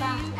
吧。